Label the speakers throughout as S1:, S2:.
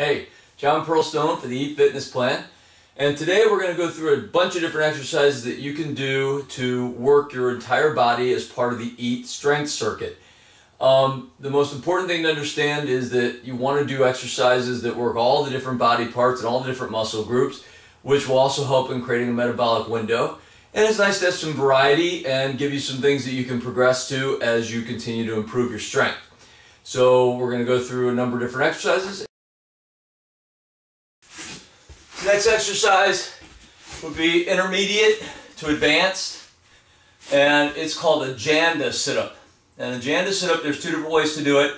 S1: Hey, John Pearlstone for the EET Fitness Plan. And today we're going to go through a bunch of different exercises that you can do to work your entire body as part of the EET strength circuit. Um, the most important thing to understand is that you want to do exercises that work all the different body parts and all the different muscle groups, which will also help in creating a metabolic window. And it's nice to have some variety and give you some things that you can progress to as you continue to improve your strength. So we're going to go through a number of different exercises Next exercise would be intermediate to advanced, and it's called a Janda sit-up. And a Janda sit-up, there's two different ways to do it,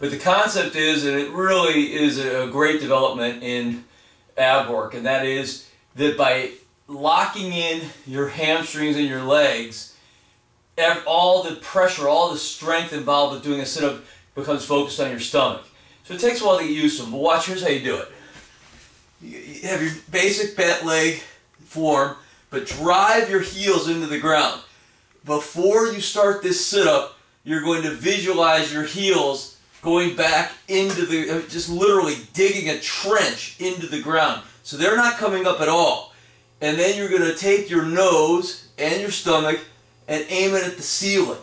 S1: but the concept is, and it really is a great development in ab work, and that is that by locking in your hamstrings and your legs, all the pressure, all the strength involved with doing a sit-up becomes focused on your stomach. So it takes a while to get used to them, but watch, here's how you do it you have your basic bent leg form, but drive your heels into the ground. Before you start this sit-up, you're going to visualize your heels going back into the, uh, just literally digging a trench into the ground. So they're not coming up at all. And then you're going to take your nose and your stomach and aim it at the ceiling.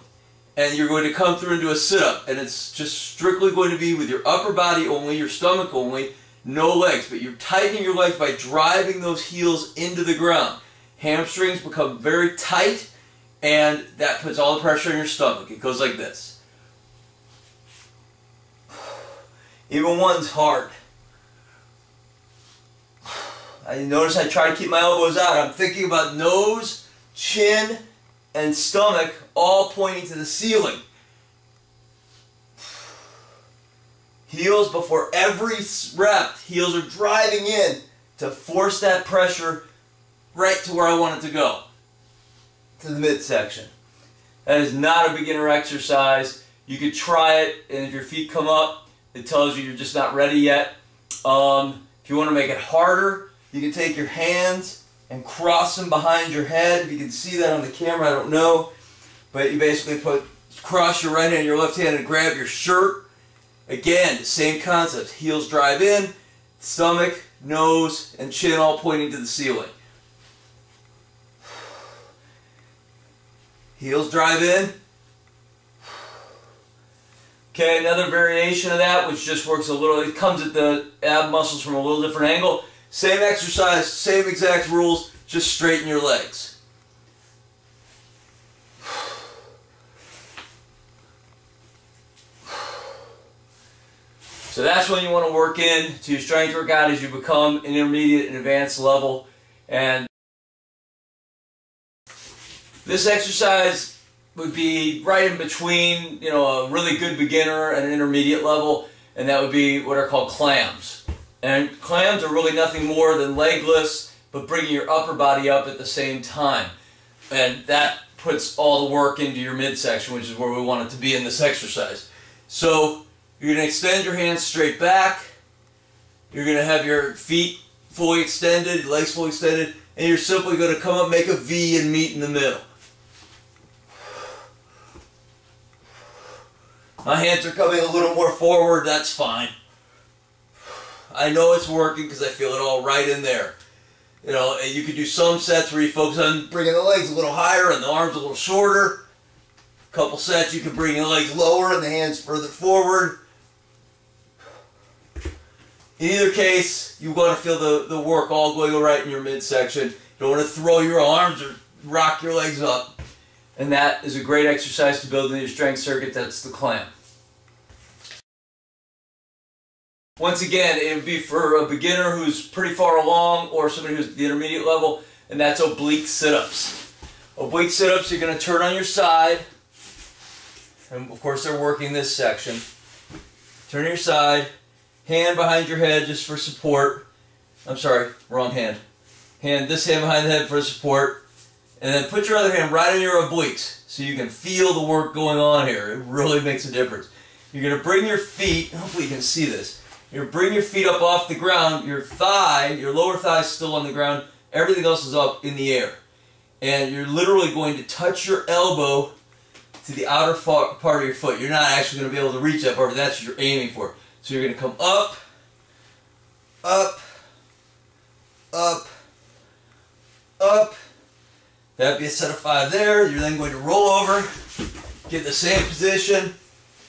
S1: And you're going to come through into a sit-up. And it's just strictly going to be with your upper body only, your stomach only, no legs, but you're tightening your legs by driving those heels into the ground. Hamstrings become very tight, and that puts all the pressure on your stomach. It goes like this. Even one's hard. I notice I try to keep my elbows out. I'm thinking about nose, chin, and stomach all pointing to the ceiling. Heels before every rep, heels are driving in to force that pressure right to where I want it to go, to the midsection. That is not a beginner exercise. You could try it, and if your feet come up, it tells you you're just not ready yet. Um, if you want to make it harder, you can take your hands and cross them behind your head. If you can see that on the camera, I don't know. But you basically put cross your right hand and your left hand and grab your shirt Again, the same concept. Heels drive in, stomach, nose, and chin all pointing to the ceiling. Heels drive in. Okay, another variation of that, which just works a little, it comes at the ab muscles from a little different angle. Same exercise, same exact rules, just straighten your legs. So that's when you want to work in to your strength workout as you become an intermediate and advanced level. And this exercise would be right in between, you know, a really good beginner and an intermediate level, and that would be what are called clams. And clams are really nothing more than leg lifts, but bringing your upper body up at the same time. And that puts all the work into your midsection, which is where we want it to be in this exercise. So you're going to extend your hands straight back. You're going to have your feet fully extended, legs fully extended, and you're simply going to come up, make a V, and meet in the middle. My hands are coming a little more forward, that's fine. I know it's working because I feel it all right in there. You know, and you could do some sets where you focus on bringing the legs a little higher and the arms a little shorter. A couple sets you can bring the legs lower and the hands further forward. In either case, you want to feel the, the work all going right in your midsection. You don't want to throw your arms or rock your legs up. And that is a great exercise to build in your strength circuit. That's the clam. Once again, it would be for a beginner who's pretty far along or somebody who's at the intermediate level, and that's oblique sit-ups. Oblique sit-ups, you're going to turn on your side, and of course they're working this section. Turn your side, hand behind your head just for support. I'm sorry, wrong hand. Hand, this hand behind the head for support. And then put your other hand right on your obliques so you can feel the work going on here. It really makes a difference. You're going to bring your feet, hopefully you can see this. You're bring your feet up off the ground. Your thigh, your lower thigh is still on the ground. Everything else is up in the air. And you're literally going to touch your elbow to the outer part of your foot. You're not actually going to be able to reach that but that's what you're aiming for. So you're going to come up, up, up, up. That'd be a set of five there. You're then going to roll over, get the same position,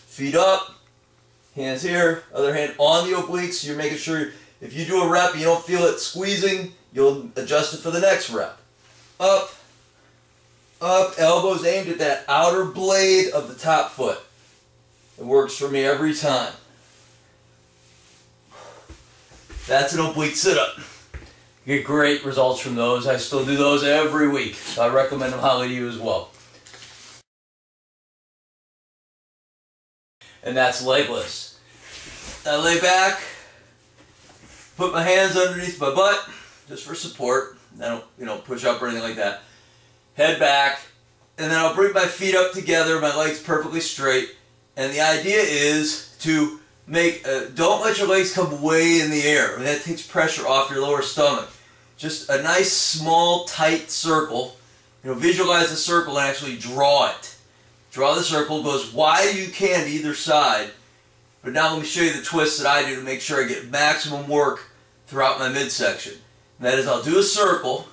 S1: feet up, hands here, other hand on the obliques. You're making sure if you do a rep, you don't feel it squeezing, you'll adjust it for the next rep. Up, up, elbows aimed at that outer blade of the top foot. It works for me every time. That's an oblique sit-up. You get great results from those. I still do those every week. So I recommend them highly to you as well. And that's legless. I lay back, put my hands underneath my butt, just for support. I don't, you know, push up or anything like that. Head back, and then I'll bring my feet up together, my legs perfectly straight. And the idea is to make, uh, don't let your legs come way in the air. That takes pressure off your lower stomach. Just a nice, small, tight circle. You know, visualize the circle and actually draw it. Draw the circle, go as wide you can to either side. But now let me show you the twist that I do to make sure I get maximum work throughout my midsection. And that is I'll do a circle,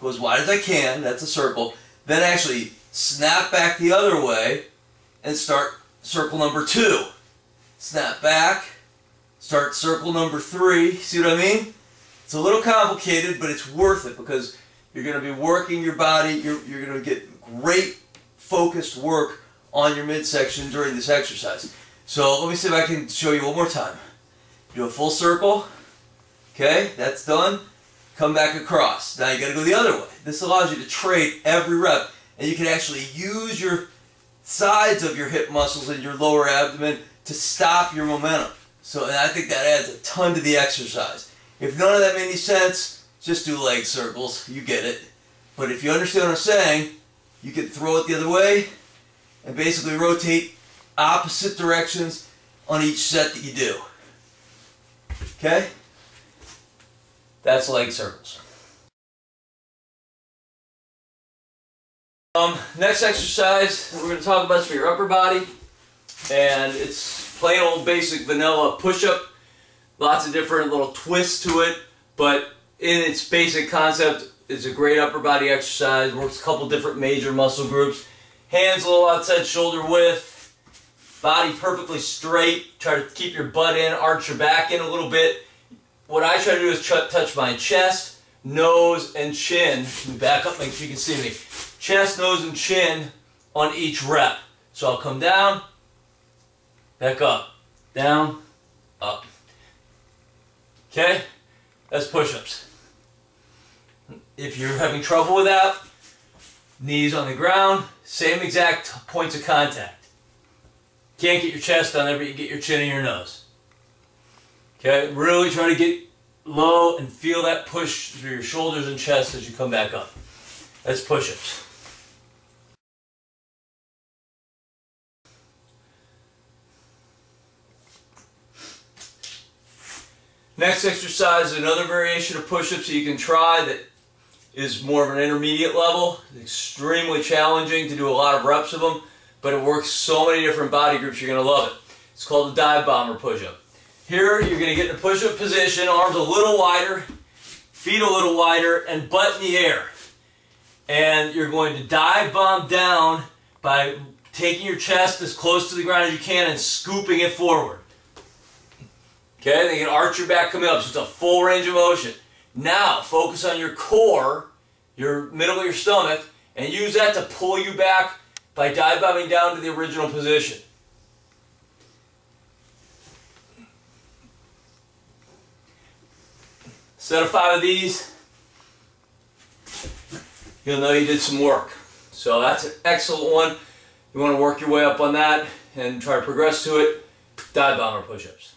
S1: go as wide as I can, that's a circle, then actually snap back the other way and start circle number two. Snap back, start circle number three, see what I mean? It's a little complicated, but it's worth it because you're going to be working your body, you're, you're going to get great focused work on your midsection during this exercise. So let me see if I can show you one more time. Do a full circle. Okay, that's done. Come back across. Now you got to go the other way. This allows you to trade every rep, and you can actually use your sides of your hip muscles and your lower abdomen to stop your momentum. So I think that adds a ton to the exercise. If none of that made any sense, just do leg circles. You get it. But if you understand what I'm saying, you can throw it the other way and basically rotate opposite directions on each set that you do. Okay? That's leg circles. Um, next exercise we're going to talk about is for your upper body. And it's plain old basic vanilla push-up. Lots of different little twists to it. But in its basic concept, it's a great upper body exercise. Works a couple different major muscle groups. Hands a little outside shoulder width. Body perfectly straight. Try to keep your butt in, arch your back in a little bit. What I try to do is touch my chest, nose, and chin. Back up, make sure you can see me. Chest, nose, and chin on each rep. So I'll come down, back up, down, up. Okay? That's push-ups. If you're having trouble with that, knees on the ground, same exact points of contact. Can't get your chest on there, but you get your chin and your nose. Okay, really try to get low and feel that push through your shoulders and chest as you come back up. That's push-ups. Next exercise is another variation of push-ups that you can try that is more of an intermediate level. Extremely challenging to do a lot of reps of them but it works so many different body groups, you're going to love it. It's called the dive bomber push-up. Here, you're going to get in a push-up position, arms a little wider, feet a little wider, and butt in the air. And you're going to dive bomb down by taking your chest as close to the ground as you can and scooping it forward. Okay, then you can arch your back coming up, so it's a full range of motion. Now, focus on your core, your middle of your stomach, and use that to pull you back by dive bombing down to the original position. Set of five of these, you'll know you did some work. So that's an excellent one. You want to work your way up on that and try to progress to it. Dive bomber push-ups.